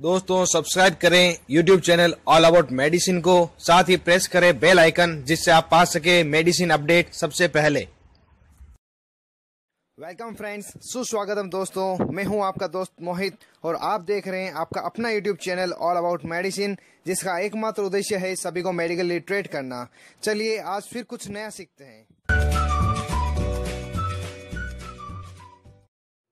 दोस्तों सब्सक्राइब करें YouTube channel all about medicine को। साथ ही प्रेस करें बेल आइकन जिससे आप पा सके मेडिसिन अपडेट सबसे पहले। वेलकम फ्रेंड्स सुस्वागतम दोस्तों। मैं हूँ आपका दोस्त मोहित, और आप देख रहे हैं आपका अपना YouTube channel all about medicine जिसका एकमात्र उद्देश्य है सभी को मेडिकल लिटरेट करना। चलिए, आज फिर कुछ नया सीखते हैं।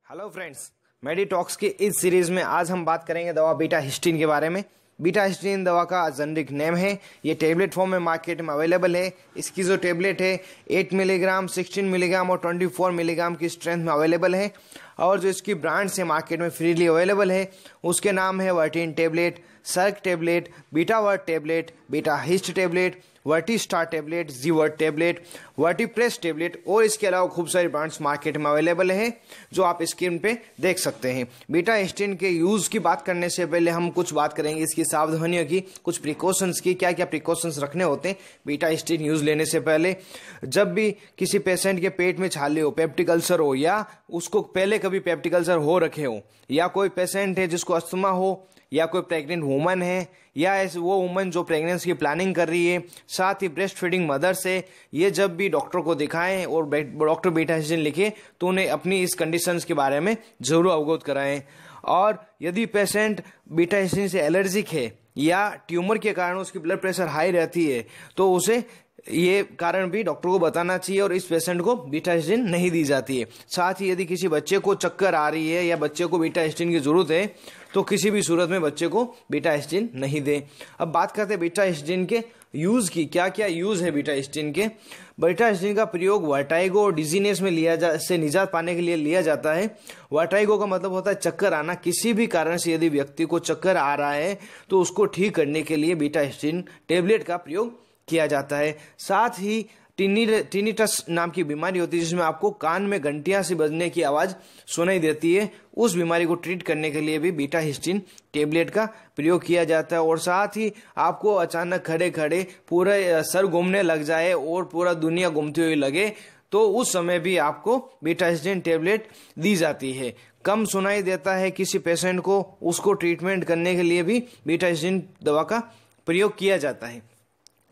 हेलो फ्रेंड्स मेडिटॉक्स की इस सीरीज़ में आज हम बात करेंगे दवा बीटा हिस्टीन के बारे में। बीटा हिस्टीन दवा का जेनरिक नेम है। ये टेबलेट फॉर्म में मार्केट में अवेलेबल है। इसकी जो टेबलेट है 8 मिलीग्राम 16 मिलीग्राम और 24 मिलीग्राम की स्ट्रेंथ में अवेलेबल है। और जो इसकी ब्रांड्स है, मार्केट में फ्रीली अवेलेबल है, उसके नाम है Vertin tablet, Serc tablet, Betavert tablet, Betahist tablet, Vertistar tablet, जी वर्ड टेबलेट, वर्टी प्रेस टेबलेट, और इसके अलावा खूब सारी ब्रांड्स मार्केट में अवेलेबल है, जो आप स्क्रीन पे देख सकते हैं। बीटा स्टेन के यूज़ की बात करने से पहले हम कुछ बात करेंगे इसकी सावधानियों की, कुछ प्रिकॉशंस की क्या क्या प्रिकॉशंस रखने होते हैं बीटा स्टेन यूज़ लेने से पहले। जब भी किसी पेशेंट के पेट में छाले हो पेप्टिक अल्सर हो, या उसको पहले कभी पेप्टिक अल्सर हो रखे हो, या कोई पेशेंट है जिसको अस्थमा हो, या कोई प्रेग्नेंट वुमन है, या ऐसे वो वुमन जो प्रेगनेंसी की प्लानिंग कर रही है, साथ ही ब्रेस्ट फीडिंग मदर्स है ये जब भी डॉक्टर को दिखाएँ और डॉक्टर बीटा हिस्टिन लिखे तो उन्हें अपनी इस कंडीशन के बारे में ज़रूर अवगत कराएँ। और यदि पेशेंट बीटा हिस्टिन से एलर्जिक है, या ट्यूमर के कारण उसकी ब्लड प्रेशर हाई रहती है तो उसे ये कारण भी डॉक्टर को बताना चाहिए और इस पेशेंट को बीटा नहीं दी जाती है। साथ ही यदि किसी बच्चे को चक्कर आ रही है या बच्चे को बीटा की ज़रूरत है तो किसी भी सूरत में बच्चे को बीटा नहीं दें। अब बात करते हैं बीटा के यूज़ की। क्या क्या यूज़ है बीटा के? बीटा का प्रयोग वर्टाइगो और डिजीनेस में लिया जा, से निजात पाने के लिए लिया जाता है। वर्टाइगो का मतलब होता है चक्कर आना। किसी भी कारण से यदि व्यक्ति को चक्कर आ रहा है तो उसको ठीक करने के लिए बीटा टेबलेट का प्रयोग किया जाता है। साथ ही टिनी टिनीटस नाम की बीमारी होती है, जिसमें आपको कान में घंटियाँ से बजने की आवाज़ सुनाई देती है। उस बीमारी को ट्रीट करने के लिए भी बीटा हिस्टिन टेबलेट का प्रयोग किया जाता है। और साथ ही आपको अचानक खड़े खड़े पूरा सर घूमने लग जाए और पूरा दुनिया घूमती हुई लगे तो उस समय भी आपको बीटा हिस्टिन टेबलेट दी जाती है। कम सुनाई देता है किसी पेशेंट को, उसको ट्रीटमेंट करने के लिए भी बीटा हिस्टिन दवा का प्रयोग किया जाता है।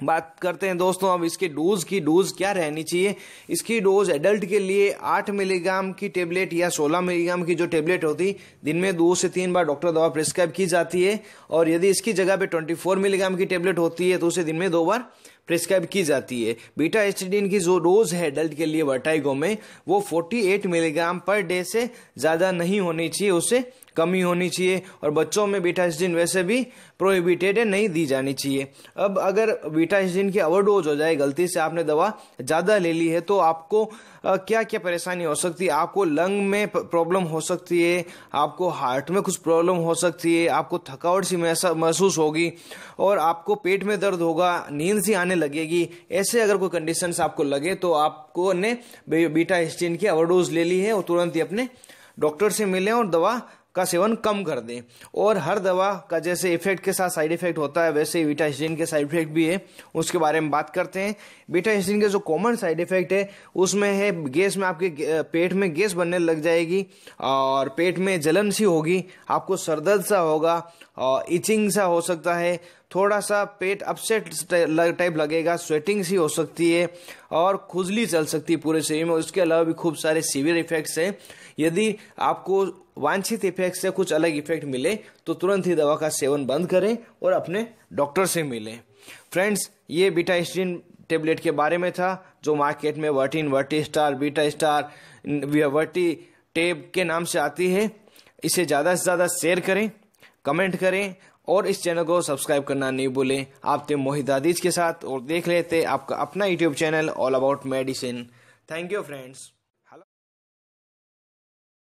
बात करते हैं दोस्तों, अब इसके डोज की, डोज क्या रहनी चाहिए? इसकी डोज एडल्ट के लिए आठ मिलीग्राम की टेबलेट या सोलह मिलीग्राम की जो टेबलेट होती, दिन में दो से तीन बार डॉक्टर दवा प्रिस्क्राइब की जाती है, और यदि इसकी जगह पे ट्वेंटी फोर मिलीग्राम की टेबलेट होती है तो उसे दिन में दो बार प्रिस्क्राइब की जाती है। बीटा एस्टिडीन की जो डोज है एडल्ट के लिए वर्टाइगो में, वो 48 मिलीग्राम पर डे से ज़्यादा नहीं होनी चाहिए उससे कमी होनी चाहिए और बच्चों में बीटा वैसे भी प्रोहिबिटेड है, नहीं दी जानी चाहिए। अब अगर बीटा एस्टिडीन की ओवरडोज हो जाए, गलती से आपने दवा ज़्यादा ले ली है तो आपको क्या क्या परेशानी हो सकती है? आपको लंग में प्रॉब्लम हो सकती है, आपको हार्ट में कुछ प्रॉब्लम हो सकती है, आपको थकावट सी महसूस होगी और आपको पेट में दर्द होगा, नींद सी आने लगेगी। ऐसे अगर कोई कंडीशन आपको लगे तो आपको ने बीटा की ओवरडोज ले ली है और तुरंत ही अपने डॉक्टर से मिले और दवा का सेवन कम कर दें। और हर दवा का जैसे इफ़ेक्ट के साथ साइड इफ़ेक्ट होता है, वैसे बीटा हिस्टीन के साइड इफ़ेक्ट भी है। उसके बारे में बात करते हैं। बीटा हिस्टीन के जो कॉमन साइड इफ़ेक्ट है, उसमें है, गैस में आपके पेट में गैस बनने लग जाएगी और पेट में जलन सी होगी, आपको सरदर्द सा होगा और इचिंग सा हो सकता है। थोड़ा सा पेट अपसेट टाइप लगेगा स्वेटिंग सी हो सकती है और खुजली चल सकती है पूरे शरीर में। उसके अलावा भी खूब सारे सीवियर इफेक्ट्स हैं। यदि आपको वांछित इफ़ेक्ट से कुछ अलग इफ़ेक्ट मिले तो तुरंत ही दवा का सेवन बंद करें और अपने डॉक्टर से मिलें। फ्रेंड्स ये बीटा स्टीन टेबलेट के बारे में था, जो मार्केट में Vertin Vertistar Betastar Vertitab के नाम से आती है। इसे ज़्यादा से ज़्यादा शेयर करें कमेंट करें और इस चैनल को सब्सक्राइब करना नहीं भूलें। आप थे मोहित आदिज के साथ और देख लेते आपका अपना YouTube channel all about medicine thank you friends